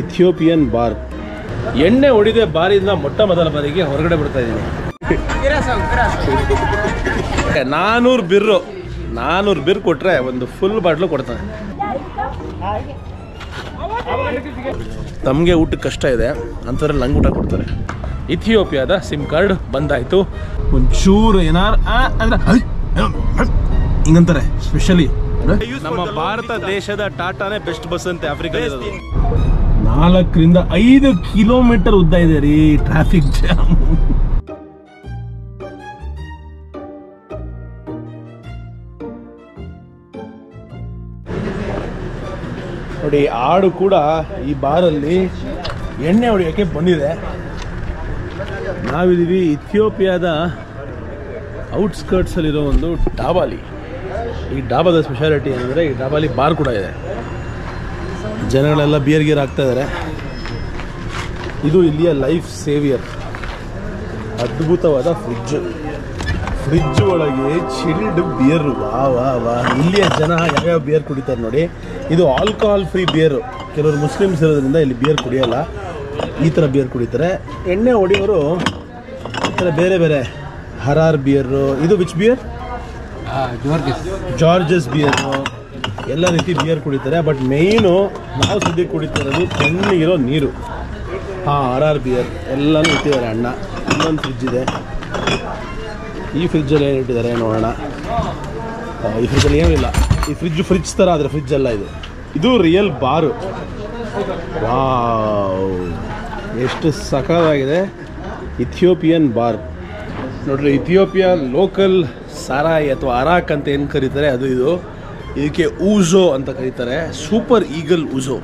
Ethiopian bar. ಎಣ್ಣೆ ಹೊಡಿದೆ ಬಾರಿಂದ ಮೊಟ್ಟ ಮೊದಲ ಬಾರಿಗೆ ಹೊರಗಡೆ ಬಿಡ್ತಾ ಇದ್ದೀನಿ ನಾನೂರು ಬಿರ್ರು, ನಾನೂರು ಬಿರ್ ಕೊಟ್ರೆ ಒಂದು ಫುಲ್ ಬಾಟ್ಲು ಕೊಡ್ತಾನೆ ತಮಗೆ ಊಟಕ್ಕೆ ಕಷ್ಟ ಇದೆ ಅಂಥದ್ರಲ್ಲಿ ನಂಗೆ ಊಟ ಕೊಡ್ತಾರೆ. ಇಥಿಯೋಪಿಯಾದ ಸಿಮ್ ಕಾರ್ಡ್ ಬಂದಾಯಿತು. ಒಂಚೂರು ಏನಾರು ಅಂದ್ರೆ ಹಿಂಗಂತಾರೆ ಸ್ಪೆಷಲಿ ನಮ್ಮ ಭಾರತ ದೇಶದ ಟಾಟಾನೇ ಬೆಸ್ಟ್ ಬಸ್ ಅಂತೆ ಆಫ್ರಿಕಾ ನಾಲ್ಕರಿಂದ ಐದು ಕಿಲೋಮೀಟರ್ ಉದ್ದ ಇದೆ ರೀ ಟ್ರಾಫಿಕ್ ಜಾಮ್ ನೋಡಿ ಆಡು ಕೂಡ ಈ ಬಾರಲ್ಲಿ ಎಣ್ಣೆ ಹೊಡಿಯೋಕೆ ಬಂದಿದೆ. ನಾವಿದ್ದೀವಿ ಇಥಿಯೋಪಿಯಾದ ಔಟ್ಸ್ಕರ್ಟ್ಸಲ್ಲಿರೋ ಒಂದು ಡಾಬಾಲಿ. ಈ ಡಾಬಾದ ಸ್ಪೆಷಾಲಿಟಿ ಏನಂದರೆ ಈ ಡಾಬಾಲಿ ಬಾರ್ ಕೂಡ ಇದೆ. ಜನಗಳೆಲ್ಲ ಬಿಯರ್ ಗಿಯರ್ ಇದ್ದಾರೆ ಇದು ಇಲ್ಲಿಯ ಲೈಫ್ ಸೇವಿಯರ್ ಅದ್ಭುತವಾದ ಫ್ರಿಡ್ಜ್ ಫ್ರಿಜ್ ಒಳಗೆ ಚಿಲ್ಡ್ ಬಿಯರ್ ವಾ ವಾ ವಾ. ಇಲ್ಲಿಯ ಜನ ಯಾವ್ಯಾವ ಬಿಯರ್ ಕುಡಿತಾರೆ ನೋಡಿ. ಇದು ಆಲ್ಕೋಹಾಲ್ ಫ್ರೀ ಬಿಯರು ಕೆಲವರು ಮುಸ್ಲಿಮ್ಸ್ ಇರೋದ್ರಿಂದ ಇಲ್ಲಿ ಬಿಯರ್ ಕುಡಿಯಲ್ಲ. ಈ ಥರ ಬಿಯರ್ ಕುಡಿತಾರೆ. ಎಣ್ಣೆ ಹೊಡಿಯೋರು ಈ ಥರ ಬೇರೆ ಬೇರೆ. ಹರಾರ್ ಬಿಯರು ಇದು ವಿಚ್ ಬಿಯರ್ ಜಾರ್ಜಸ್ ಬಿಯರು ಎಲ್ಲ ರೀತಿ ಬಿಯರ್ ಕುಡಿತಾರೆ ಬಟ್ ಮೇಯ್ನು ನಾವು ಸುದ್ದಿ ಕುಡಿತಿರೋದು ತಣ್ಣಗಿರೋ ನೀರು. ಹಾಂ ಆರ್ ಆರ್ ಬಿಯರ್ ಎಲ್ಲನೂ ಇಟ್ಟಿದ್ದಾರೆ ಅಣ್ಣ. ಇನ್ನೊಂದು ಫ್ರಿಜ್ ಇದೆ. ಈ ಫ್ರಿಜ್ಜಲ್ಲಿ ಏನು ಇಟ್ಟಿದ್ದಾರೆ ನೋಡೋಣ. ಈ ಫ್ರಿಜ್ಜಲ್ಲಿ ಏನೂ ಇಲ್ಲ. ಈ ಫ್ರಿಜ್ ಫ್ರಿಜ್ ಥರ ಆದರೆ ಫ್ರಿಜ್ ಅಲ್ಲ ಇದು. ಇದು ರಿಯಲ್ ಬಾರು ವಾವ್ ಎಷ್ಟು ಸಖತ್ತಾಗಿದೆ. ಇಥಿಯೋಪಿಯನ್ ಬಾರ್ ನೋಡ್ರಿ ಇಥಿಯೋಪಿಯಾ ಲೋಕಲ್ ಸಾರಾಯಿ ಅಥವಾ ಅರಾಕ್ ಅಂತ ಏನು ಕರೀತಾರೆ? ಅದು ಇದು. ಇದಕ್ಕೆ ಊಝೋ ಅಂತ ಕರೀತಾರೆ. ಸೂಪರ್ ಈಗಲ್ ಊಝೋ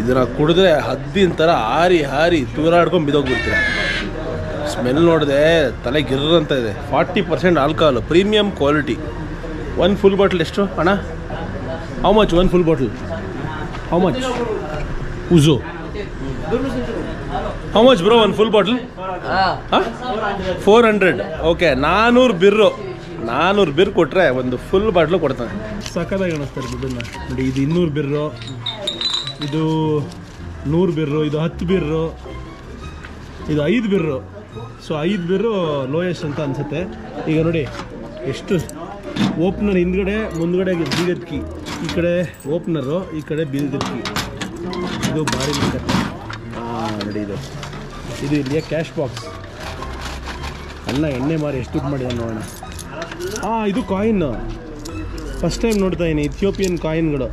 ಇದನ್ನು ಕುಡಿದ್ರೆ ಹದ್ದಿನ ಥರ ಹಾರಿ ಹಾರಿ ತೂರಾಡ್ಕೊಂಡು ಬಿದ್ದೋಗ್ಬಿಡ್ತೀರ. ಸ್ಮೆಲ್ ನೋಡಿದೆ, ತಲೆ ಗಿರ್ರಂತ ಇದೆ. Forty percent alcohol premium quality one full bottle ಎಷ್ಟು ಅಣ್ಣ? How much one full bottle how ಮಚ್ ಉಜು ಹೌ ಮಚ್ ಬ್ರೋ ಒಂದು full bottle four hundred okay ನಾನೂರು ಬಿರ್ರು. ನಾನೂರು ಬಿರ್ ಕೊಟ್ಟರೆ ಒಂದು ಫುಲ್ ಬಾಟ್ಲು ಕೊಡ್ತಾನೆ. ಸಕ್ಕದಾಗಿ ಕಾಣಿಸ್ತಾರೆ ದುಡ್ಡನ್ನು ನೋಡಿ, ಇದು ಇನ್ನೂರು ಬಿರ್ರು. ಇದು ನೂರು ಬಿರ್ರು, ಇದು ಹತ್ತು ಬಿರ್ರು, ಇದು ಐದು ಬಿರ್ರು. ಸೊ ಐದು ಬಿರ್ರು ಲೋಯೆಸ್ಟ್ ಅಂತ ಅನಿಸುತ್ತೆ. ಈಗ ನೋಡಿ, ಎಷ್ಟು ಓಪ್ನರ್ ಹಿಂದ್ಗಡೆ, ಮುಂದ್ಗಡೆ ಬೀಗದ ಕೀ. ಈ ಕಡೆ ಓಪ್ನರು, ಈ ಕಡೆ ಬೀಗದ ಕೀ. ಇದು ಭಾರಿ ನೋಡಿ ಇದು. ಇದು ಇಲ್ಲಿಯ ಕ್ಯಾಶ್ ಬಾಕ್ಸ್ ಅಲ್ಲ, ಎಣ್ಣೆ ಮಾರಿ ಎಷ್ಟು ದುಡ್ಡು ಮಾಡಿದೆ ನೋಡೋಣ. ಹಾಂ ಇದು ಕಾಯಿನ್ ಫಸ್ಟ್ ಟೈಮ್ ನೋಡ್ತಾ ಇದ್ದೀನಿ ಇಥಿಯೋಪಿಯನ್ ಕಾಯಿನ್ಗಳು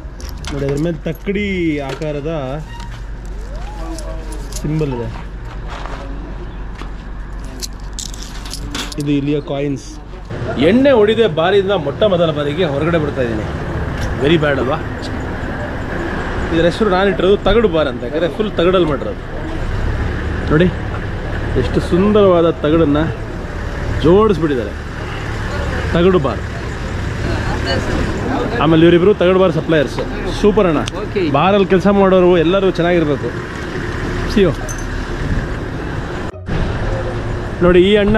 ನೋಡಿ, ಅದ್ರ ಮೇಲೆ ತಕ್ಕಡಿ ಆಕಾರದ ಸಿಂಬಲ್ ಇದೆ. ಇದು ಇಲ್ಲಿಯ ಕಾಯಿನ್ಸ್ ಎಣ್ಣೆ ಹೊಡಿದೆ ಬಾರಿಯಿಂದ ಮೊಟ್ಟ ಮೊದಲ ಬಾರಿಗೆ ಹೊರಗಡೆ ಬಿಡ್ತಾ ಇದ್ದೀನಿ ವೆರಿ ಬ್ಯಾಡ್ ಅಲ್ವಾ? ಇದರ ಹೆಸರು ನಾನು ಇಟ್ಟಿರೋದು ತಗಡು ಬಾರ್ ಅಂತ, ಯಾಕಂದರೆ ಫುಲ್ ತಗಡಲ್ಲಿ ಮಾಡಿರೋದು. ನೋಡಿ ಎಷ್ಟು ಸುಂದರವಾದ ತಗಡನ್ನು ಜೋಡಿಸ್ಬಿಟ್ಟಿದ್ದಾರೆ. ತಗಡು ಬಾರ್. ಆಮೇಲೆ ಇವರಿಬ್ಬರು ತಗಡು ಬಾರ್ ಸಪ್ಲೈಯರ್ಸ್. ಸೂಪರ್ ಅಣ್ಣ. ಬಾರಲ್ಲಿ ಕೆಲಸ ಮಾಡೋರು ಎಲ್ಲರೂ ಚೆನ್ನಾಗಿರ್ಬೇಕು. ಸಿಯೋ ನೋಡಿ ಈ ಅಣ್ಣ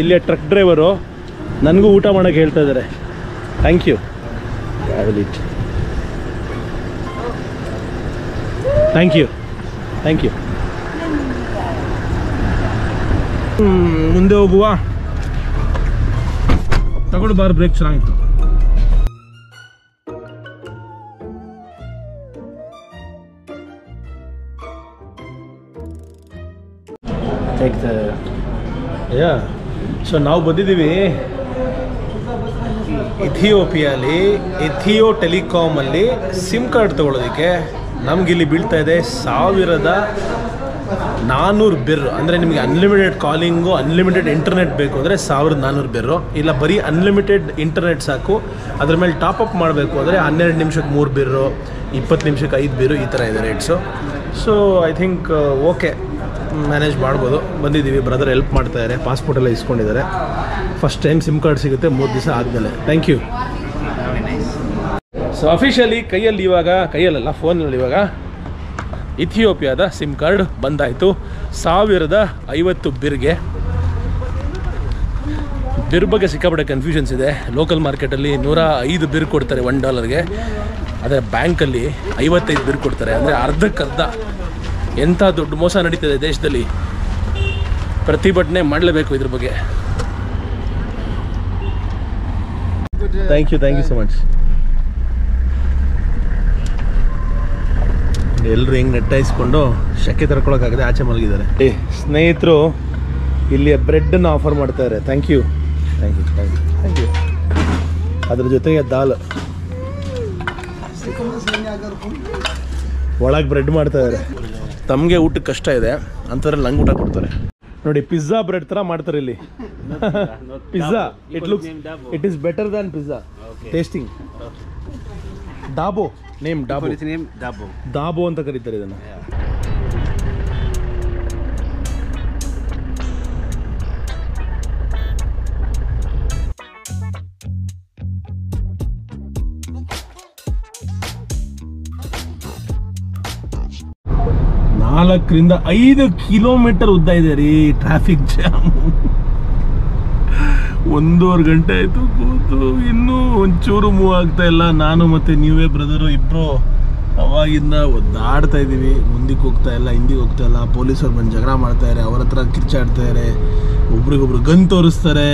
ಇಲ್ಲಿಯ ಟ್ರಕ್ ಡ್ರೈವರು ನನಗೂ ಊಟ ಮಾಡೋಕ್ಕೆ ಹೇಳ್ತಾ ಇದ್ದಾರೆ. Thank you thank you thank you ಮುಂದೆ ಹೋಗುವ. ತಗೊಂಡು ಬಾರ್ ಬ್ರೇಕ್ ಚೆನ್ನಾಗಿತ್ತು. ಯಾ ಸೊ ನಾವು ಬಂದಿದ್ದೀವಿ ಇಥಿಯೋಪಿಯಲ್ಲಿ ಇಥಿಯೋ ಟೆಲಿಕಾಮಲ್ಲಿ ಸಿಮ್ ಕಾರ್ಡ್ ತೊಗೊಳೋದಕ್ಕೆ ನಮಗಿಲ್ಲಿ ಬೀಳ್ತಾ ಇದೆ ಸಾವಿರದ ನಾನ್ನೂರು ಬಿರ್ರು ಅಂದರೆ ನಿಮಗೆ ಅನ್ಲಿಮಿಟೆಡ್ ಕಾಲಿಂಗು ಅನ್ಲಿಮಿಟೆಡ್ ಇಂಟರ್ನೆಟ್ ಬೇಕು ಅಂದರೆ ಸಾವಿರದ ನಾನ್ನೂರು ಬಿರ್ರು ಇಲ್ಲ, ಬರೀ ಅನ್ಲಿಮಿಟೆಡ್ ಇಂಟರ್ನೆಟ್ ಸಾಕು. ಅದ್ರ ಮೇಲೆ ಟಾಪ್ ಅಪ್ ಮಾಡಬೇಕು ಅಂದರೆ ಹನ್ನೆರಡು ನಿಮಿಷಕ್ಕೆ ಮೂರು ಬಿರ್ರು ಇಪ್ಪತ್ತು ನಿಮಿಷಕ್ಕೆ ಐದು ಬಿರು ಈ ಥರ ಇದೆ rates so I think okay manage ಮಾಡ್ಬೋದು. ಬಂದಿದ್ದೀವಿ ಬ್ರದರ್ ಹೆಲ್ಪ್ ಮಾಡ್ತಾ ಇದ್ದಾರೆ ಪಾಸ್ಪೋರ್ಟ್ ಎಲ್ಲ ಇಸ್ಕೊಂಡಿದ್ದಾರೆ. ಫಸ್ಟ್ ಟೈಮ್ ಸಿಮ್ ಕಾರ್ಡ್ ಸಿಗುತ್ತೆ, ಮೂರು ದಿವಸ ಆದಮೇಲೆ. ಥ್ಯಾಂಕ್ ಯು ಸೊ ಅಫಿಷಿಯಲಿ ಕೈಯಲ್ಲಿ ಇವಾಗ, ಕೈಯಲ್ಲಲ್ಲ ಫೋನಲ್ಲಿ ಇವಾಗ ಇಥಿಯೋಪಿಯಾದ ಸಿಮ್ ಕಾರ್ಡ್ ಬಂದಾಯಿತು. ಸಾವಿರದ ಐವತ್ತು ಬಿರ್ಗೆ. ಬಿರ್ ಬಗ್ಗೆ ಸಿಕ್ಕಾಪಟ್ಟೆ ಕನ್ಫ್ಯೂಷನ್ಸ್ ಇದೆ. ಲೋಕಲ್ ಮಾರ್ಕೆಟಲ್ಲಿ ನೂರ ಐದು ಬಿರ್ ಕೊಡ್ತಾರೆ ಒನ್ ಡಾಲರ್ಗೆ ಆದರೆ ಬ್ಯಾಂಕಲ್ಲಿ ಐವತ್ತೈದು ಬಿರ್ ಕೊಡ್ತಾರೆ. ಅಂದರೆ ಅರ್ಧಕ್ಕರ್ಧ. ಎಂಥ ದೊಡ್ಡ ಮೋಸ ನಡೀತಿದೆ ದೇಶದಲ್ಲಿ. ಪ್ರತಿಭಟನೆ ಮಾಡಲೇಬೇಕು ಇದ್ರ ಬಗ್ಗೆ. Thank you thank you so much ಎಲ್ಲರೂ ಹೆಂಗೆ ನೆಟ್ಟಾಯಿಸ್ಕೊಂಡು ಶೆಕೆ ತರ್ಕೊಳಕ್ಕಾಗದೆ ಆಚೆ ಮಲಗಿದ್ದಾರೆ. ಏ ಸ್ನೇಹಿತರು ಇಲ್ಲಿ ಬ್ರೆಡ್ಡನ್ನು ಆಫರ್ ಮಾಡ್ತಾರೆ. Thank you thank you thank you thank you ಅದ್ರ ಜೊತೆಗೆ ದಾಲ್. ಒಳಗೆ ಬ್ರೆಡ್ ಮಾಡ್ತಾ ಇದ್ದಾರೆ ತಮಗೆ ಊಟಕ್ಕೆ ಕಷ್ಟ ಇದೆ ಅಂಥದ್ರಲ್ಲಿ ನಂಗೆ ಊಟ ಕೊಡ್ತಾರೆ. ನೋಡಿ ಪಿಜ್ಜಾ ಬ್ರೆಡ್ ಥರ ಮಾಡ್ತಾರೆ ಇಲ್ಲಿ. Pizza it looks it is better than pizza tasting dabo name dabo name dabo dabo ಅಂತ ಕರೀತಾರೆ ಇದನ್ನು. ನಾಲ್ಕರಿಂದ ಐದು ಕಿಲೋಮೀಟರ್ ಉದ್ದ ಇದೆ ರೀ ಟ್ರಾಫಿಕ್ ಜಾಮ್ ಒಂದೂವರೆ ಗಂಟೆ ಆಯಿತು, ಕೂತು ಇನ್ನೂ ಒಂಚೂರು ಮೂವ್ ಆಗ್ತಾ ಇಲ್ಲ. ನಾನು ಮತ್ತು ನೀವೇ ಬ್ರದರು ಇಬ್ಬರು ಅವಾಗಿಂದ ಒದ್ದಾಡ್ತಾ ಇದ್ದೀವಿ. ಮುಂದಕ್ಕೆ ಹೋಗ್ತಾ ಇಲ್ಲ ಹಿಂದಿಗೆ ಹೋಗ್ತಾ ಇಲ್ಲ. ಪೊಲೀಸರು ಬಂದು ಜಗಳ ಮಾಡ್ತಾ ಇದ್ದಾರೆ ಅವ್ರ ಹತ್ರ ಇದ್ದಾರೆ ಒಬ್ರಿಗೊಬ್ರು ಗನ್ ತೋರಿಸ್ತಾರೆ.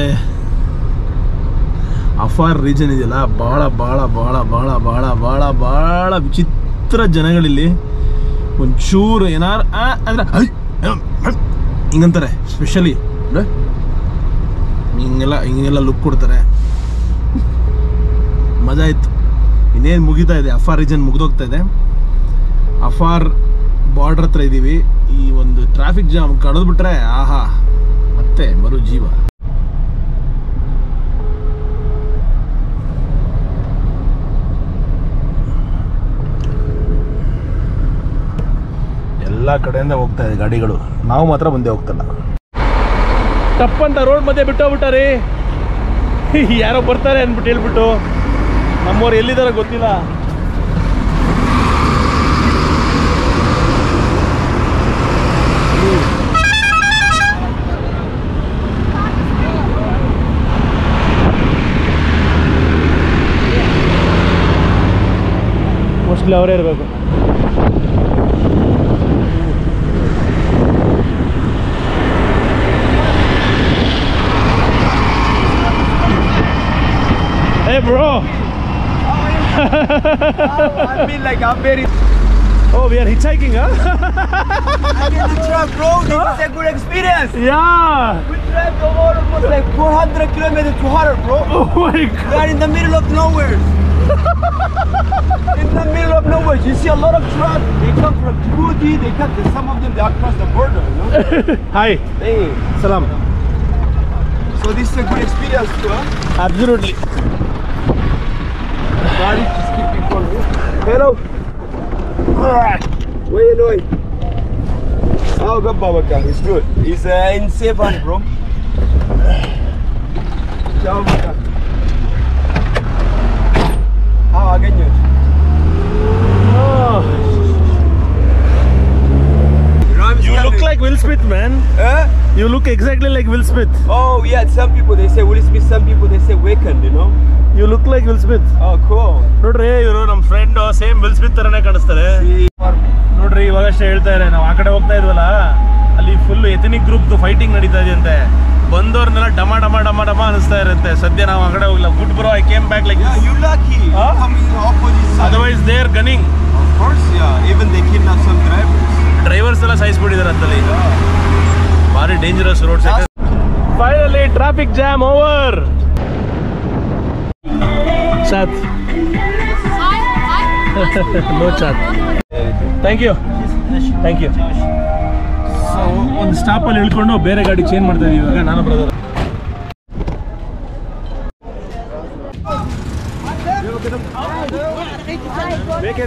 ಅಫಾರ್ ರೀಜನ್ ಇದೆಯಲ್ಲ ಭಾಳ ಭಾಳ ಭಾಳ ಭಾಳ ಭಾಳ ಭಾಳ ಭಾಳ ವಿಚಿತ್ರ ಜನಗಳಿಲ್ಲಿ ಒಂಚೂರು ಏನಾರು ಅಂದರೆ ಹಿಂಗಂತಾರೆ ಸ್ಪೆಷಲಿ ಹಿಂಗೆಲ್ಲ ಹಿಂಗೆಲ್ಲ ಲುಕ್ ಕೊಡ್ತಾರೆ. ಮಜಾ ಇತ್ತು. ಇನ್ನೇನು ಮುಗಿತಾ ಇದೆ? ಅಫಾರ್ ರೀಜನ್ ಮುಗಿದೋಗ್ತಾ ಇದೆ. ಅಫಾರ್ ಬಾರ್ಡ್ರ್ ಹತ್ರ ಇದ್ದೀವಿ ಈ ಒಂದು ಟ್ರಾಫಿಕ್ ಜಾಮ್ ಕಡಿದ್ಬಿಟ್ರೆ ಆಹಾ, ಮತ್ತೆ ಮರು ಜೀವ. ಎಲ್ಲ ಕಡೆಯಿಂದ ಹೋಗ್ತಾ ಇದೆ ಗಾಡಿಗಳು. ನಾವು ಮಾತ್ರ ಮುಂದೆ ಹೋಗ್ತಲ್ಲ ತಪ್ಪಂತ ರೋಡ್ ಮಧ್ಯೆ ಬಿಟ್ಟೋಗ್ಬಿಟ್ಟಾರಿ ಯಾರೋ ಬರ್ತಾರೆ ಅಂದ್ಬಿಟ್ಟು ಹೇಳ್ಬಿಟ್ಟು ನಮ್ಮವ್ರು ಎಲ್ಲಿದ್ದಾರೆ ಗೊತ್ತಿಲ್ಲ. ಮೋಸ್ಟ್ಲಿ ಅವರೇ ಇರಬೇಕು. Bro! I mean, like, I'm very. Oh, we are hitchhiking, huh? I get the truck, bro. This is a good experience. yeah! We drive the over almost like 400 kilometers to Harar, bro. Oh my god. We are in the middle of nowhere. in the middle of nowhere. You see a lot of trucks. They come from Djibouti. They come. Some of them they are across the border. You know? Hi, hey. salam. So this is a good experience too, huh? Absolutely. Body just keep. Hello. Where you doing? Oh, good, Babaka. It's good. It's uh, in safe hand, bro. Ciao, Babaka. Ah, ganyan. Oh, you look like Will Smith, man. Huh? You look exactly like Will Smith. Oh, yeah. Some people they say Will Smith. Some people they say Weekend. You know. You look like Will Smith Oh, cool. ನೋಡ್ರಿ ಇವರು ನಮ್ಮ friend same will Smith ತರನೇ ಕಾಣಿಸ್ತಾರೆ. ನೋಡ್ರಿ ಇವಾಗಷ್ಟೇ ಹೇಳ್ತಾ ಇದ್ದಾರೆ ನಾವು ಆ ಕಡೆ ಹೋಗ್ತಾ ಇದ್ವಲ್ಲ ಅಲ್ಲಿ ಫುಲ್ ಎಥನಿಕ್ ಗ್ರೂಪ್ ಫೈಟಿಂಗ್ ನಡೀತಾ ಇದೆಯಂತೆ. ಬಂದವ್ರನ್ನೆಲ್ಲ ಡಮ ಡಮ ಡಮ ಡಮ ಅನಿಸ್ತಾ ಇರುತ್ತೆ. ಸದ್ಯ ನಾವು ಆ ಕಡೆ ಹೋಗಿಲ್ಲ good bro I came back like. Otherwise they are gunning Of course, yeah. Even they kidnap some drivers. Drivers ಎಲ್ಲ ಸಾಯಿಸ್ಬಿಟ್ಟಿದ್ದಾರೆ ಅಂತಲ್ಲಿ. ಭಾರಿ dangerous road finally traffic jam over chat no chat thank you thank you so ಒಂದು ಸ್ಟಾಪಲ್ಲಿ ಇಳ್ಕೊಂಡು ಬೇರೆ ಗಾಡಿ change ಮಾಡ್ತಾ ಇದೀವಿ ಇವಾಗ ನಾನು ಬ್ರದರ್ Make a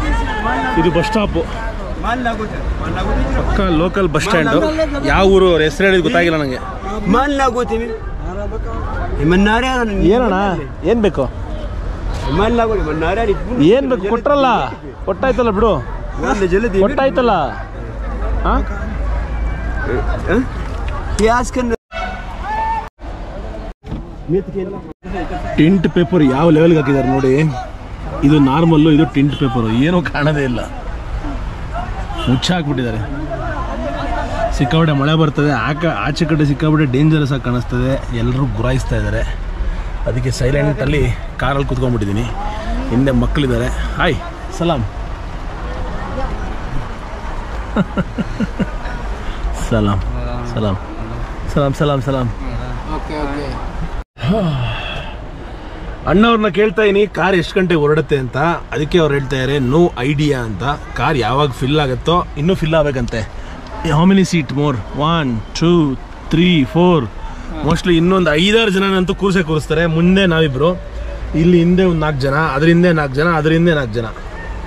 ಇದು ಬಸ್ ಸ್ಟಾಪ್. ಪಕ್ಕ ಲೋಕಲ್ ಬಸ್ ಸ್ಟ್ಯಾಂಡ್ ಯಾವ ಊರು? ಅವ್ರ ಹೆಸರು ಹೇಳಿದ್ ಗೊತ್ತಾಗಿಲ್ಲ ನನಗೆ. Mannaria. ಏನಣ್ಣ? ಏನು ಬೇಕು? ಏನ್ ಬೇಕು? ಕೊಟ್ರಲ್ಲ. ಕೊಟ್ಟಾಯ್ತಲ್ಲ ಬಿಡು. ಕೊಟ್ಟಾಯ್ತಲ್ಲ. ಹಾಂ ಟಿಂಟ್ ಪೇಪರ್ ಯಾವ ಲೆವೆಲ್ಗೆ ಹಾಕಿದ್ದಾರೆ ನೋಡಿ. ಇದು ನಾರ್ಮಲ್ಲು ಇದು ಟಿಂಟ್ ಪೇಪರು. ಏನೂ ಕಾಣೋದೇ ಇಲ್ಲ. ಮುಚ್ಚಾಕ್ಬಿಟ್ಟಿದ್ದಾರೆ. ಸಿಕ್ಕಾಬಿಟ್ಟೆ ಮಳೆ ಬರ್ತದೆ. ಆಕ ಆಚೆ ಕಡೆ ಸಿಕ್ಕಾಬಿಟ್ಟೆ ಡೇಂಜರಸ್ ಆಗಿ ಕಾಣಿಸ್ತದೆ. ಎಲ್ಲರೂ ಗುರಾಯಿಸ್ತಾ ಇದ್ದಾರೆ. ಅದಕ್ಕೆ ಸೈಲೆಂಟಲ್ಲಿ ಕಾರಲ್ಲಿ ಕುತ್ಕೊಂಡ್ಬಿಟ್ಟಿದ್ದೀನಿ. ಹಿಂದೆ ಮಕ್ಕಳಿದ್ದಾರೆ. ಹಾಯ್ ಸಲಾಮ್ ಸಲಾಮ್ ಸಲಾಮ್ ಸಲಾಮ್ ಸಲಾಮ್ ಸಲಾಮ್ ಅಣ್ಣವ್ರನ್ನ ಕೇಳ್ತಾ ಇದೀನಿ, ಕಾರ್ ಎಷ್ಟು ಗಂಟೆ ಹೊರಡುತ್ತೆ ಅಂತ. ಅದಕ್ಕೆ ಅವ್ರು ಹೇಳ್ತಾ ಇದ್ದಾರೆ ನೋ ಐಡಿಯಾ ಅಂತ. ಕಾರ್ ಯಾವಾಗ ಫಿಲ್ ಆಗುತ್ತೋ, ಇನ್ನೂ fill ಆಗಬೇಕಂತೆ. How many seat more one two three four mostly ಇನ್ನೊಂದು ಐದಾರು ಜನನಂತೂ ಕೂರ್ಸೆ ಕೂರಿಸ್ತಾರೆ. ಮುಂದೆ ನಾವಿಬ್ರು. ಇಲ್ಲಿ ಹಿಂದೆ ಒಂದು ನಾಲ್ಕು ಜನ ಅದ್ರ ನಾಲ್ಕು ಜನ ಅದ್ರ ನಾಲ್ಕು ಜನ.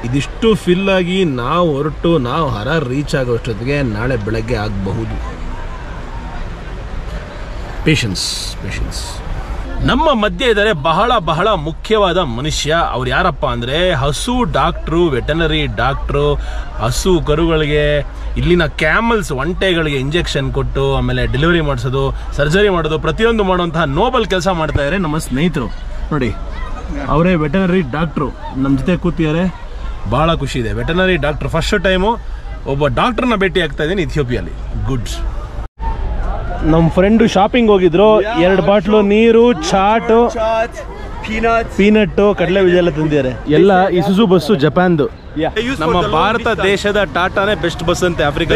ಇದಿಷ್ಟು ಫಿಲ್ ಆಗಿ ನಾವು ಹೊರಟು, ನಾವು ಹರ ರೀಚ್ ಆಗೋಷ್ಟೊತ್ತಿಗೆ ನಾಳೆ ಬೆಳಗ್ಗೆ ಆಗಬಹುದು. ಪೇಷನ್ಸ್ ಪೇಷನ್ಸ್ ನಮ್ಮ ಮಧ್ಯೆ ಇದ್ದಾರೆ ಬಹಳ ಬಹಳ ಮುಖ್ಯವಾದ ಮನುಷ್ಯ. ಅವ್ರು ಯಾರಪ್ಪ ಅಂದರೆ ಹಸು ಡಾಕ್ಟ್ರು, ವೆಟನರಿ ಡಾಕ್ಟ್ರು, ಹಸು ಕರುಗಳಿಗೆ, ಇಲ್ಲಿನ ಕ್ಯಾಮಲ್ಸ್ ಒಂಟೆಗಳಿಗೆ ಇಂಜೆಕ್ಷನ್ ಕೊಟ್ಟು, ಆಮೇಲೆ ಡೆಲಿವರಿ ಮಾಡಿಸೋದು, ಸರ್ಜರಿ ಮಾಡೋದು, ಪ್ರತಿಯೊಂದು ಮಾಡುವಂತಹ ನೋಬಲ್ ಕೆಲಸ ಮಾಡ್ತಾ ನಮ್ಮ ಸ್ನೇಹಿತರು. ನೋಡಿ, ಅವರೇ ವೆಟನರಿ ಡಾಕ್ಟ್ರು. ನಮ್ಮ ಜೊತೆ ಕೂತಿದ್ದಾರೆ. ಭಾಳ ಖುಷಿ ಇದೆ. ವೆಟನರಿ ಡಾಕ್ಟ್ರು ಫಸ್ಟ್ ಟೈಮು ಒಬ್ಬ ಡಾಕ್ಟ್ರನ್ನ ಭೇಟಿ ಆಗ್ತಾ ಇದ್ದೀನಿ ಇಥಿಯೋಪಿಯಲ್ಲಿ. ಗುಡ್ ನಮ್ಮ ಫ್ರೆಂಡು ಶಾಪಿಂಗ್ ಹೋಗಿದ್ರು. ಎರಡು ಬಾಟ್ಲು ನೀರು ಚಾಟು. ಪೀನಟ್ಟು ಕಡಲೆ ಬೀಜ ಎಲ್ಲ ತಂದಿದ್ದಾರೆ. ಎಲ್ಲ ಇಸುಸು ಬಸ್ಸು ಜಪಾನ್ದು ನಮ್ಮ ಭಾರತ ದೇಶದ ಟಾಟಾನೇ ಬೆಸ್ಟ್ ಬಸ್ ಅಂತೆ Africa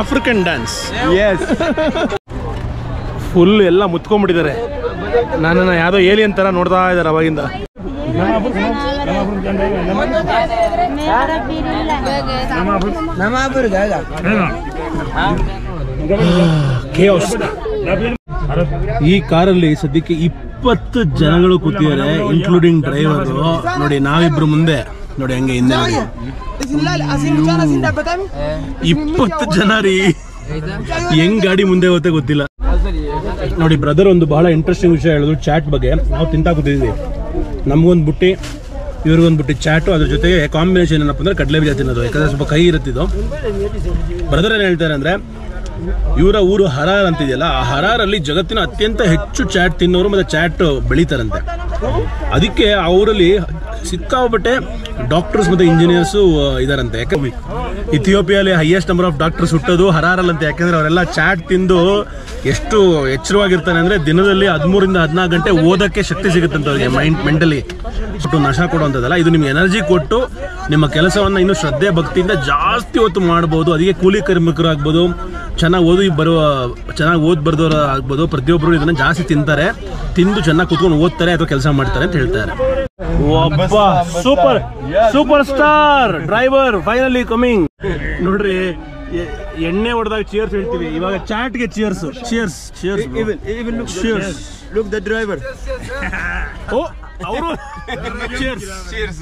African dance Yes. Full ಎಲ್ಲ ಮುತ್ಕೊಂಡ್ಬಿಟ್ಟಿದ್ದಾರೆ. ನಾನು ಯಾವುದೋ ಏಲಿ ಅಂತಾರ ನೋಡ್ತಾ ಇದ್ದಾರೆ ಅವಾಗಿಂದ. ಈ ಕಾರಲ್ಲಿ ಸದ್ಯಕ್ಕೆ ಇಪ್ಪತ್ತು ಜನಗಳು ಕೂತಿದ್ದಾರೆ ಇನ್ಕ್ಲೂಡಿಂಗ್ ಡ್ರೈವರ್ ನೋಡಿ, ನಾವಿಬ್ರು ಮುಂದೆ. ನೋಡಿ, ಹಂಗೆ ಹಿಂದೆ ಇಪ್ಪತ್ತು ಜನ ರೀ ಹೆಂಗ್ ಗಾಡಿ ಮುಂದೆ ಹೋಗುತ್ತೆ ಗೊತ್ತಿಲ್ಲ. ನೋಡಿ ಬ್ರದರ್ ಒಂದು ಬಹಳ ಇಂಟ್ರೆಸ್ಟಿಂಗ್ ವಿಷಯ ಹೇಳಿದ್ರು ಚಾಟ್ ಬಗ್ಗೆ. ನಾವು ತಿಂತಾ ಕೂತಿದ್ವಿ ನಮಗೊಂದು ಬುಟ್ಟಿ, ಇವ್ರಿಗೊಂದು ಬುಟ್ಟಿ ಚಾಟು ಅದ್ರ ಜೊತೆಗೆ ಕಾಂಬಿನೇಷನ್ ಏನಪ್ಪ ಅಂದ್ರೆ ಕಡಲೆ ಬೀಜ ತಿನ್ನೋದು. ಯಾಕಂದ್ರೆ ಸ್ವಲ್ಪ ಕೈ ಇರುತ್ತಿದ್ದು ಬ್ರದರ್ ಏನು ಹೇಳ್ತಾರೆ ಅಂದ್ರೆ ಇವರ ಊರು ಹರಾರ್ ಅಂತಿದೆಯಲ್ಲ, ಆ ಹರಾರಲ್ಲಿ ಜಗತ್ತಿನ ಅತ್ಯಂತ ಹೆಚ್ಚು ಚಾಟ್ ತಿನ್ನೋರು ಮತ್ತೆ ಚಾಟ್ ಬೆಳೀತಾರಂತೆ. ಅದಕ್ಕೆ ಅವರಲ್ಲಿ ಸಿಕ್ಕಾಪಟ್ಟೆ ಡಾಕ್ಟರ್ಸ್ ಮತ್ತೆ ಇಂಜಿನಿಯರ್ಸು ಇದಾರಂತೆ. ಯಾಕಂದ್ರೆ ಇಥಿಯೋಪಿಯಲ್ಲಿ ಹೈಯೆಸ್ಟ್ ನಂಬರ್ ಆಫ್ ಡಾಕ್ಟರ್ಸ್ ಹುಟ್ಟೋದು ಹರಾರಲ್ಲಂತೆ. ಯಾಕಂದ್ರೆ ಅವರೆಲ್ಲ ಚಾಟ್ ತಿಂದು ಎಷ್ಟು ಎಚ್ಚರವಾಗಿರ್ತಾರೆ ಅಂದ್ರೆ ದಿನದಲ್ಲಿ ಹದಿಮೂರಿಂದ ಹದಿನಾಲ್ಕು ಗಂಟೆ ಓದಕ್ಕೆ ಶಕ್ತಿ ಸಿಗುತ್ತಂತ ಅವ್ರಿಗೆ ಮೈಂಡ್ ಮೆಂಟಲಿ ಸುಟ್ಟು ನಶ ಕೊಡುವಂಥದ್ದಲ್ಲ. ಇದು ನಿಮ್ಗೆ ಎನರ್ಜಿ ಕೊಟ್ಟು ನಿಮ್ಮ ಕೆಲಸವನ್ನು ಇನ್ನೂ ಶ್ರದ್ಧೆ, ಭಕ್ತಿಯಿಂದ ಜಾಸ್ತಿ ಹೊತ್ತು ಮಾಡ್ಬೋದು. ಅದಕ್ಕೆ ಕೂಲಿ ಕಾರ್ಮಿಕರು ಆಗ್ಬೋದು ಚೆನ್ನಾಗಿ ಓದಿ ಬರುವ ಚೆನ್ನಾಗಿ ಓದಿ ಬರೆದವರು ಆಗ್ಬೋದು ಪ್ರತಿಯೊಬ್ಬರು ಇದನ್ನು ಜಾಸ್ತಿ ತಿಂತಾರೆ ತಿಂದು ಚೆನ್ನಾಗಿ ಕುತ್ಕೊಂಡು ಓದ್ತಾರೆ ಅಥವಾ ಕೆಲಸ ಮಾಡ್ತಾರೆ ಅಂತ ಹೇಳ್ತಾರೆ ಒಬ್ಬ super super star driver finally coming ನೋಡ್ರಿ ಎಣ್ಣೆ ಹೊಡೆದಾಗ ಚಿಯರ್ಸ್ ಹೇಳ್ತೀವಿ ಇವಾಗ ಚಾಟ್ಗೆ cheers cheers cheers cheers look the driver. ಓ ಅವರು ಚಿಯರ್ಸ್ Cheers.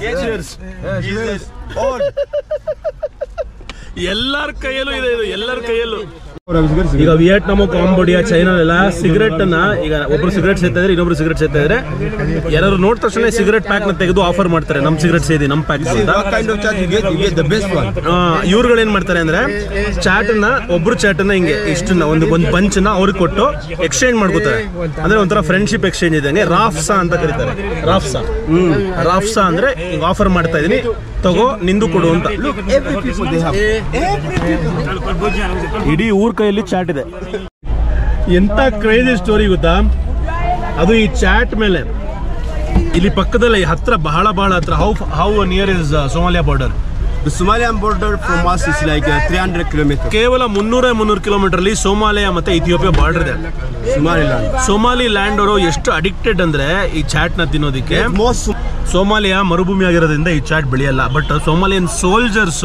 Cheers Cheers. ಎಲ್ಲರ ಕೈಯಲ್ಲೂ ಇದೆ ಇದು ಎಲ್ಲರ ಕೈಯಲ್ಲೂ. ಈಗ ವಿಯೆಟ್ನಾಮು ಕಾಂಬೋಡಿಯಾ ಎಲ್ಲ ಸಿಗರೆಟ್ ಅನ್ನ ಈಗ ಒಬ್ರು ಸಿಗರೆಟ್ ಸೇತಾ ಇದ್ರೆ ಇನ್ನೊಬ್ರು ಸಿಗರೆಟ್ ಸೇತಾ ಇದ್ರೆ ಯಾರು ನೋಡಿದ ತಕ್ಷಣ ಸಿಗರೆಟ್ ಪ್ಯಾಕ್ನ ತೆಗೆದು ಆಫರ್ ಮಾಡ್ತಾರೆ. ನಮ್ ಸಿಗರೆಟ್ ಸೇದಿ ನಮ್ ಪ್ಯಾಕ್. ಇವ್ರುಗಳು ಏನ್ ಮಾಡ್ತಾರೆ ಅಂದ್ರೆ ಚಾಟ್ನ ಒಬ್ರು ಚಾಟ್ನ ಹಿಂಗೆ ಇಷ್ಟನ್ನ ಒಂದು ಒಂದು ಬಂಚ್ನ ಅವ್ರಿಗೆ ಕೊಟ್ಟು ಎಕ್ಸ್ಚೇಂಜ್ ಮಾಡ್ಕೋತಾರೆ. ಅಂದ್ರೆ ಒಂಥರ ಫ್ರೆಂಡ್ಶಿಪ್ ಎಕ್ಸ್ಚೇಂಜ್ ಇದ್ದಂಗೆ. ರಾಫ್ಸಾ ಅಂತ ಕರೀತಾರೆ. ರಾಫ್ಸಾ ಹ್ಮ್. ರಾಫ್ಸಾ ಅಂದ್ರೆ ಹಿಂಗ್ ಆಫರ್ ಮಾಡ್ತಾ ಇದೀನಿ. ತಗೋ ನಿಂದು ಕೊಡು ಅಂತ. ಇಡೀ ಊರ್ ಕೈಯಲ್ಲಿ ಚಾಟ್ ಇದೆ. ಎಂತ ಕ್ರೇಜಿ ಸ್ಟೋರಿ ಗೊತ್ತಾ? ಅದು ಈ ಚಾಟ್ ಮೇಲೆ. ಇಲ್ಲಿ ಪಕ್ಕದಲ್ಲಿ ಹತ್ರ ಬಹಳ ಬಹಳ ಹತ್ರ how how near is Somalia border Somalia border from from us is like uh, 300 kilometers. ಕೇವಲ ಮುನ್ನೂರ ಮುನ್ನೂರು ಕಿಲೋಮೀಟರ್ ಅಲ್ಲಿ ಸೋಮಾಲಿಯಾ ಮತ್ತೆ ಇಥಿಯೋಪಿಯಾ ಬಾರ್ಡರ್ ಇದೆ. Somaliland. ಸೋಮಾಲಿ ಲ್ಯಾಂಡ್ ಅವರು ಎಷ್ಟು ಅಡಿಕ್ಟೆಡ್ ಅಂದ್ರೆ ಈ ಚಾಟ್ನ ತಿನ್ನೋದಿಕ್ಕೆ? Most ಸೋಮಾಲಿಯಾ ಮರುಭೂಮಿ ಆಗಿರೋದ್ರಿಂದ ಈ ಚಾಟ್ ಬೆಳೆಯಲ್ಲ. ಬಟ್ ಸೋಮಾಲಿಯನ್ ಸೋಲ್ಜರ್ಸ್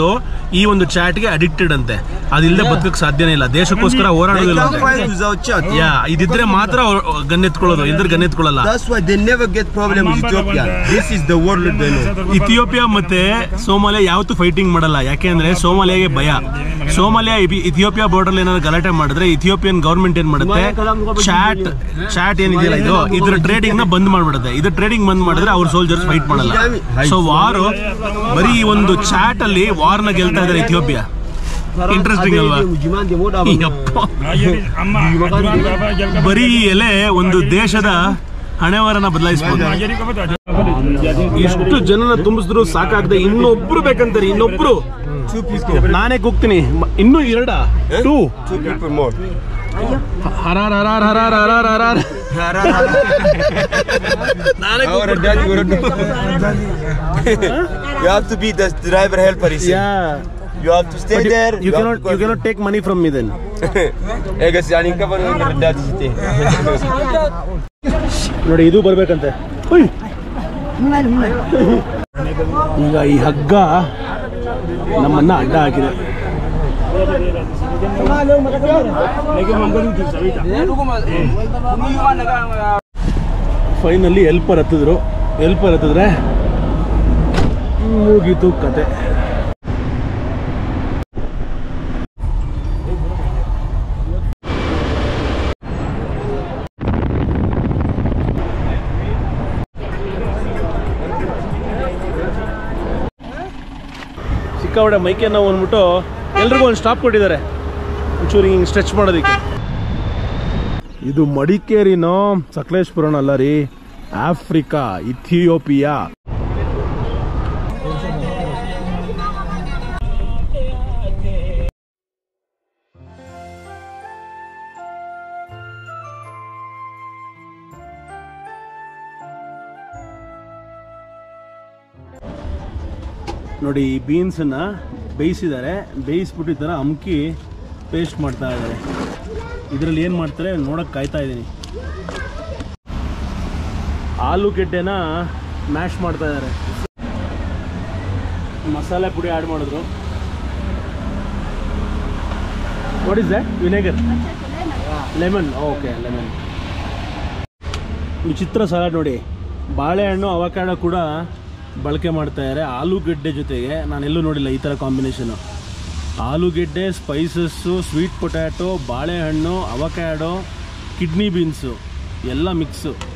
ಈ ಒಂದು ಚಾಟ್ಗೆ ಅಡಿಕ್ಟೆಡ್ ಅಂತೆ. ಅದಿಲ್ಲದೆ ಬದುಕಕ್ಕೆ ಸಾಧ್ಯನೇ ಇಲ್ಲ. ದೇಶಕ್ಕೋಸ್ಕರ ಹೋರಾಡೋದಿಲ್ಲ. ಯಾ ಇದಿದ್ರೆ ಮಾತ್ರ ಗನ್ನೆತ್ಕೊಳ್ಳೋದು ಇದ್ರೆ ಗನ್ನೆತ್ಕೊಳ್ಳಲ್ಲ. ಇಥಿಯೋಪಿಯಾ ಮತ್ತೆ ಸೋಮಾಲಿಯಾ ಯಾವತ್ತೂ ಫೈಟಿಂಗ್ ಮಾಡಲ್ಲ. ಯಾಕೆ ಅಂದ್ರೆ ಸೋಮಾಲಿಯಾಗೆ ಭಯ. ಸೋಮಾಲಿಯಾ ಇಥಿಯೋಪಿಯಾ ಬಾರ್ಡರ್ ಏನಾದ್ರು ಗಲಾಟೆ ಮಾಡಿದ್ರೆ ಇಥಿಯೋಪಿಯನ್ ಗೌರ್ಮೆಂಟ್ ಏನ್ ಮಾಡುತ್ತೆ? ಚಾಟ್ ಚಾಟ್ ಏನಿದೆಯಲ್ಲ ಇದು? ಇದ್ರ ಟ್ರೇಡಿಂಗ್ನ ಬಂದ್ ಮಾಡ್ಬಿಡುತ್ತೆ. ಇದು ಟ್ರೇಡಿಂಗ್ ಬಂದ್ ಮಾಡಿದ್ರೆ ಅವ್ರ ಸೋಲ್ಜರ್ಸ್ ಫೈಟ್ ಮಾಡಲ್ಲ. ಸೊ ವಾರು ಬರೀ ಈ ಒಂದು ಚಾಟ್ ಅಲ್ಲಿ ವಾರ್ನ ಗೆಲ್ತಾ ಇದಾರೆ ಇಥಿಯೋಪಿಯಾ? ಇಂಟ್ರೆಸ್ಟಿಂಗ್ ಅಲ್ವಾ. ಬರೀ ಎಲೆ ಒಂದು ದೇಶದ ಹಣೆವರನ್ನ ಬದಲಾಯಿಸಬಹುದು ಎಷ್ಟು ಜನನ ತುಂಬಿಸಿದ್ರು ಸಾಕಾಗದೆ. ಇನ್ನೊಬ್ರು ಬೇಕಂತಾರೆ ಇನ್ನೊಬ್ರು. ನಾನೇ ಕೂಗ್ತೀನಿ. ಇನ್ನೂ ಎರಡ? ಟೂ. ಹರಾರ್ ಹರಾರ್ ಹರಾರ್ ಹರಾರ್ ಹರಾರ್ ನಾನೇ Our dad you do. To be the driver the is yeah you said. To stay there you to you cannot take money from me then ಹೇಗೆ ನಾನು ಇಂಕ ಬರೋದು ಡ್ಯಾಡ್ ಸಿಟಿ ನೋಡಿ ಇದು ಬರ್ಬೇಕಂತೆ. ಈಗ ಈ ಹಗ್ಗ ನಮ್ಮನ್ನ ಅಡ್ಡ ಹಾಕಿದೆ ಫೈನಲ್ಲಿ ಎಲ್ಪರ್ ಹತ್ತಿದ್ರು. ಎಲ್ಪರ್ ಹತ್ತಿದ್ರೆ ಮುಗೀತು ಕತೆ. ಸಿಕ್ಕಾಪಟ್ಟೆ ಮೈಕೆ ನೋವು ಅಂದ್ಬಿಟ್ಟು ಎಲ್ರಿಗೂ ಒಂದು ಸ್ಟಾಪ್ ಕೊಟ್ಟಿದ್ದಾರೆ. ಒಂಚೂರು ಹಿಂಗೆ ಸ್ಟ್ರೆಚ್ ಮಾಡೋದಕ್ಕೆ. ಇದು ಮಡಿಕೇರಿನೋ ಸಕಲೇಶ್ಪುರನ ಅಲ್ಲ ರೀ, ಆಫ್ರಿಕಾ, ಇಥಿಯೋಪಿಯಾ. ನೋಡಿ ಈ ಬೀನ್ಸನ್ನು ಬೇಯಿಸಿದ್ದಾರೆ ಬೇಯಿಸ್ಬಿಟ್ಟು ಈ ಥರ ಅಮ್ಕಿ ಪೇಸ್ಟ್ ಮಾಡ್ತಾ ಇದ್ದಾರೆ. ಇದರಲ್ಲಿ ಏನು ಮಾಡ್ತಾರೆ ನೋಡೋಕೆ ಕಾಯ್ತಾ ಇದ್ದೀನಿ. ಆಲೂಗೆಡ್ಡೆನ ಮ್ಯಾಶ್ ಮಾಡ್ತಾ ಇದ್ದಾರೆ. ಮಸಾಲೆ ಪುಡಿ ಆ್ಯಡ್ ಮಾಡಿದ್ರು. What is that vinegar lemon okay lemon ವಿಚಿತ್ರ ಸಲಾಡ್ ನೋಡಿ. ಬಾಳೆಹಣ್ಣು ಅವಕಾಡ ಕೂಡ ಬಳಕೆ ಮಾಡ್ತಾ ಇದ್ದಾರೆ. ಆಲೂಗೆಡ್ಡೆ ಜೊತೆಗೆ ನಾನೆಲ್ಲೂ ನೋಡಿಲ್ಲ ಈ ಥರ ಕಾಂಬಿನೇಷನು ಆಲೂಗೆಡ್ಡೆ, ಸ್ಪೈಸಸ್ಸು, ಸ್ವೀಟ್ ಪೊಟ್ಯಾಟೊ, ಬಾಳೆಹಣ್ಣು ಅವಕ್ಯಾಡೋ ಕಿಡ್ನಿ ಬೀನ್ಸು, ಎಲ್ಲ ಮಿಕ್ಸು.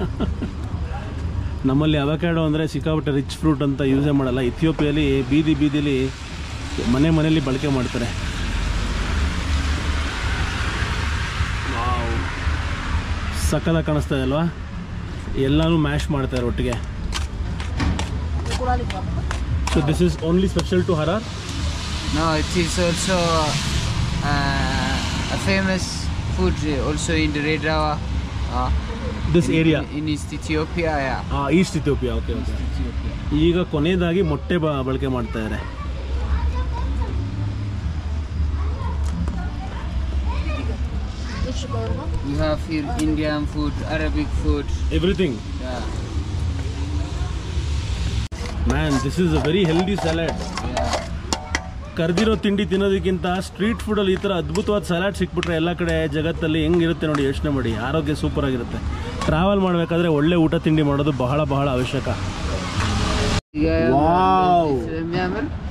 ನಮ್ಮಲ್ಲಿ ಅವಕ್ಯಾಡೋ ಅಂದರೆ ಸಿಕ್ಕಾಪಟ್ಟೆ ರಿಚ್ ಫ್ರೂಟ್ ಅಂತ ಯೂಸೇ ಮಾಡಲ್ಲ. ಇಥಿಯೋಪಿಯಲ್ಲಿ, ಬೀದಿ ಬೀದಿಲಿ ಮನೆ ಮನೆಯಲ್ಲಿ ಬಳಕೆ ಮಾಡ್ತಾರೆ. ಸಕಲ ಕಾಣಿಸ್ತಾ ಇದೆ ಅಲ್ವಾ? ಎಲ್ಲನೂ ಮ್ಯಾಶ್ ಮಾಡ್ತಾರೆ ಒಟ್ಟಿಗೆ. So this is only special to Harar No, it is also uh, a famous food uh, also in the Red Rawa. Uh, this area in East Ethiopia, yeah. East Ethiopia okay okay Ethiopia. ಈಗ ಕೊನೆಯದಾಗಿ ಮೊಟ್ಟೆ ಬ- ಬಳಕೆ ಮಾಡ್ತಾ ಇದ್ದಾರೆ We have here Indian food, Arabic food. Everything Yeah, Man this is a very healthy salad ಕರೆದಿರೋ ತಿಂಡಿ ತಿನ್ನೋದಕ್ಕಿಂತ street ಫುಡಲ್ಲಿ ಈ ಥರ ಅದ್ಭುತವಾದ ಸಲಾಡ್ ಸಿಕ್ಬಿಟ್ರೆ ಎಲ್ಲ ಕಡೆ ಜಗತ್ತಲ್ಲಿ ಹೆಂಗಿರುತ್ತೆ ನೋಡಿ ಯೋಚನೆ ಮಾಡಿ. ಆರೋಗ್ಯ ಸೂಪರ್ ಆಗಿರುತ್ತೆ. ಟ್ರಾವೆಲ್ ಮಾಡಬೇಕಾದ್ರೆ ಒಳ್ಳೆ ಊಟ ತಿಂಡಿ ಮಾಡೋದು ಬಹಳ ಬಹಳ ಅವಶ್ಯಕ?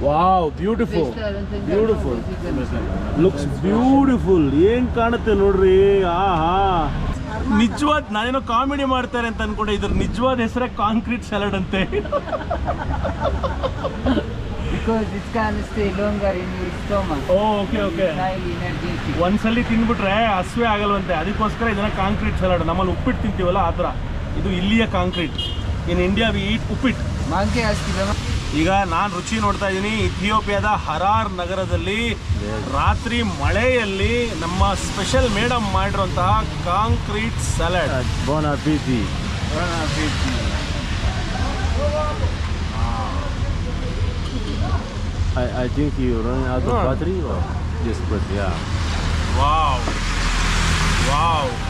Wow beautiful beautiful looks beautiful ಏನ್ ಕಾಣುತ್ತೆ ನೋಡ್ರಿ? ಆಹಾ. ನಿಜವಾದ ನಾನೇನೋ ಕಾಮಿಡಿ ಮಾಡ್ತಾರೆ ಅಂತ ಅನ್ಕೊಂಡೆ ಇದ್ರ ನಿಜವಾದ ಹೆಸರೇ ಕಾಂಕ್ರೀಟ್ ಸ್ಯಾಲಡ್ ಅಂತೆ. Because stomach. Okay okay. ಒಂದ್ಸಲಿ ತಿನ್ಬಿಟ್ರೆ ಹಸುವೆ ಆಗಲ್ವಂತೆ ಅದಕ್ಕೋಸ್ಕರ ಇದನ್ನ ಕಾಂಕ್ರೀಟ್ ಸಲಾಡ್ ನಮ್ಮಲ್ಲಿ ಉಪ್ಪಿಟ್ಟು ತಿಂತೀವಲ್ಲ ಆ ಥರ. ಇದು ಇಲ್ಲಿಯ concrete. In India we eat uppittu. ಮಾಂಕೆ be ಈಗ ನಾನು ರುಚಿ ನೋಡ್ತಾ ಇದ್ದೀನಿ ಇಥಿಯೋಪಿಯಾದ ಹರಾರ್ ನಗರದಲ್ಲಿ ರಾತ್ರಿ ಮಳೆಯಲ್ಲಿ ನಮ್ಮ ಸ್ಪೆಷಲ್ ಮೇಡಮ್ ಮಾಡಿರುವಂತಹ concrete salad. Bon appetit. appétit. I, I think you run out of battery or this, but yeah. Wow